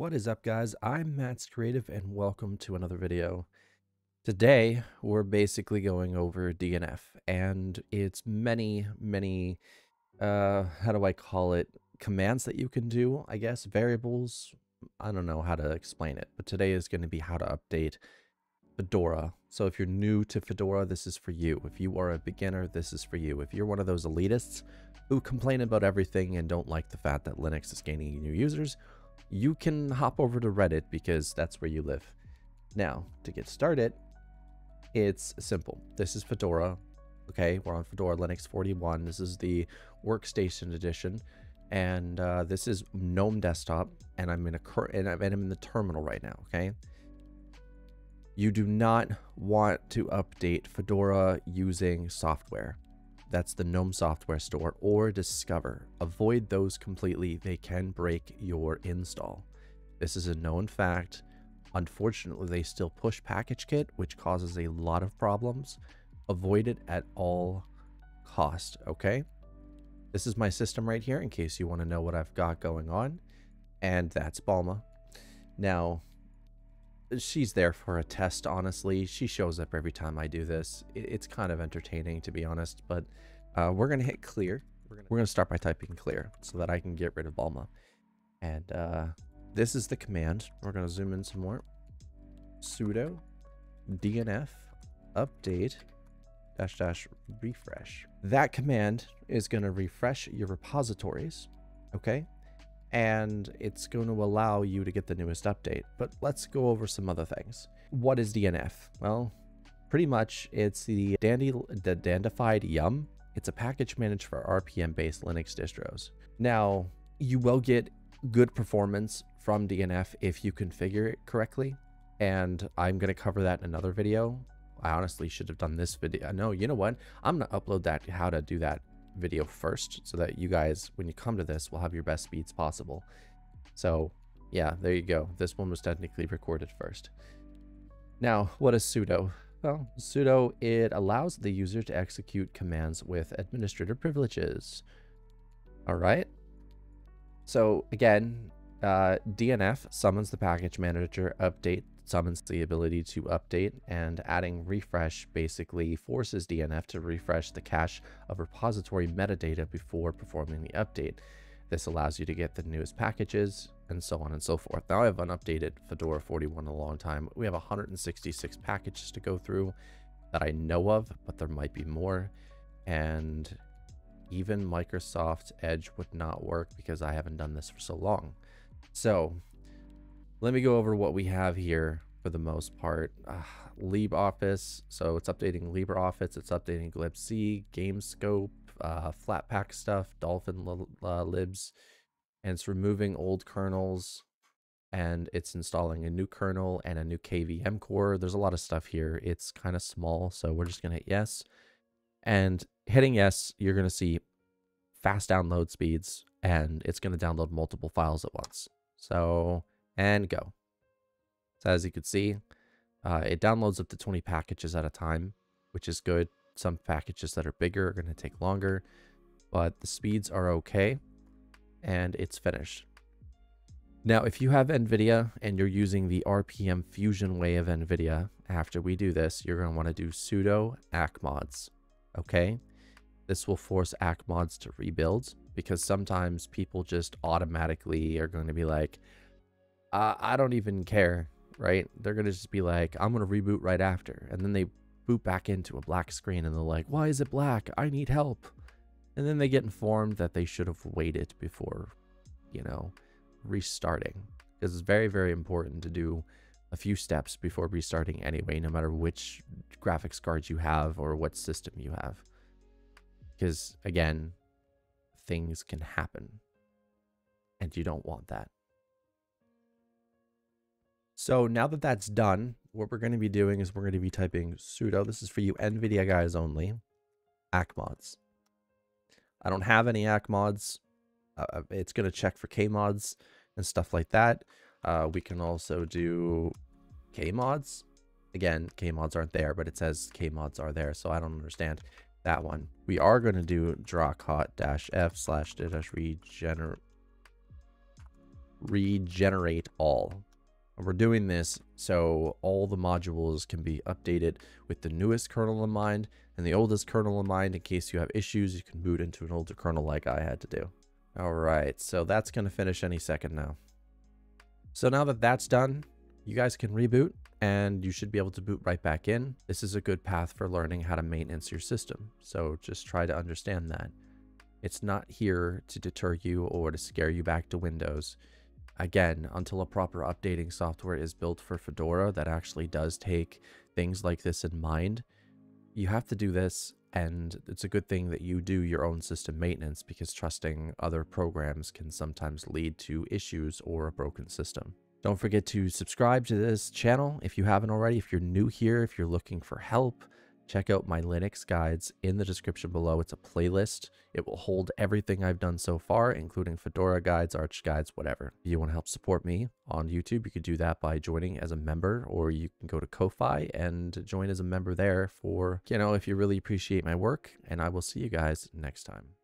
What is up guys? I'm Matt's Creative and welcome to another video. Today we're basically going over DNF and it's many, many, uh, how do I call it? Commands that you can do, I guess, variables. I don't know how to explain it, but today is going to be how to update Fedora. So if you're new to Fedora, this is for you. If you are a beginner, this is for you. If you're one of those elitists who complain about everything and don't like the fact that Linux is gaining new users, you can hop over to Reddit because that's where you live. Now, to get started, it's simple. This is Fedora. Okay, we're on Fedora Linux 41. This is the workstation edition. And uh, this is GNOME desktop, and I'm in a and I'm in the terminal right now. Okay, you do not want to update Fedora using software. That's the GNOME software store or Discover. Avoid those completely. They can break your install. This is a known fact. Unfortunately, they still push PackageKit, which causes a lot of problems. Avoid it at all cost, okay? This is my system right here in case you want to know what I've got going on. And that's Balma. Now, she's there for a test, honestly. She shows up every time I do this. It's kind of entertaining, to be honest, but uh, we're going to hit clear. We're going gonna start by typing clear so that I can get rid of Balma. And uh, this is the command. We're going to zoom in some more. sudo dnf update dash dash refresh. That command is going to refresh your repositories, okay? And it's going to allow you to get the newest update. But let's go over some other things. What is DNF? Well, pretty much it's the, dandy, the dandified yum. It's a package manager for RPM-based Linux distros. Now, you will get good performance from DNF if you configure it correctly, and I'm going to cover that in another video. I honestly should have done this video. No, you know what? I'm going to upload that, how to do that video first so that you guys, when you come to this, will have your best speeds possible. So yeah, there you go. This one was technically recorded first. Now, what is sudo? Well, sudo, it allows the user to execute commands with administrator privileges. All right. So again, uh, DNF summons the package manager update summons the ability to update, and adding refresh basically forces DNF to refresh the cache of repository metadata before performing the update. This allows you to get the newest packages and so on and so forth. Now I have unupdated Fedora 41 in a long time. We have 166 packages to go through that I know of, but there might be more. And even Microsoft Edge would not work because I haven't done this for so long. So let me go over what we have here for the most part. Uh, LibOffice, so it's updating LibreOffice, it's updating glibc, GameScope, uh, Flatpak stuff, Dolphin uh, libs, and it's removing old kernels, and it's installing a new kernel and a new KVM core. There's a lot of stuff here. It's kind of small, so we're just going to hit yes. And hitting yes, you're going to see fast download speeds, and it's going to download multiple files at once. So and go. So as you can see, uh, it downloads up to 20 packages at a time, which is good. Some packages that are bigger are going to take longer, but the speeds are okay, and it's finished. Now, if you have NVIDIA and you're using the RPM Fusion way of NVIDIA, after we do this, you're going to want to do sudo akmods, okay? This will force akmods to rebuild because sometimes people just automatically are going to be like, I don't even care, right? They're going to just be like, I'm going to reboot right after. And then they boot back into a black screen and they're like, why is it black? I need help. And then they get informed that they should have waited before, you know, restarting. Because it's very, very important to do a few steps before restarting anyway, no matter which graphics cards you have or what system you have. Because again, things can happen. And you don't want that. So now that that's done, what we're going to be doing is we're going to be typing sudo. This is for you NVIDIA guys only. Akmods. I don't have any Akmods. Uh, uh it's going to check for Kmods and stuff like that. Uh, we can also do Kmods. Again, Kmods aren't there, but it says Kmods are there, so I don't understand that one. We are going to do dracut dash f slash dash regenerate regenerate all. We're doing this so all the modules can be updated with the newest kernel in mind and the oldest kernel in mind. In case you have issues, you can boot into an older kernel like I had to do. All right, so that's going to finish any second now. So now that that's done, you guys can reboot and you should be able to boot right back in. This is a good path for learning how to maintenance your system. So just try to understand that. It's not here to deter you or to scare you back to Windows. Again, until a proper updating software is built for Fedora that actually does take things like this in mind, you have to do this and it's a good thing that you do your own system maintenance because trusting other programs can sometimes lead to issues or a broken system. Don't forget to subscribe to this channel if you haven't already. If you're new here, if you're looking for help, check out my Linux guides in the description below. It's a playlist. It will hold everything I've done so far, including Fedora guides, Arch guides, whatever. If you want to help support me on YouTube, you could do that by joining as a member, or you can go to Ko-Fi and join as a member there for, you know, if you really appreciate my work. And I will see you guys next time.